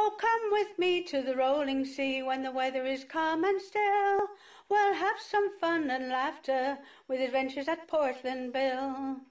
Oh, come with me to the rolling sea when the weather is calm and still. We'll have some fun and laughter with adventures at Portland Bill.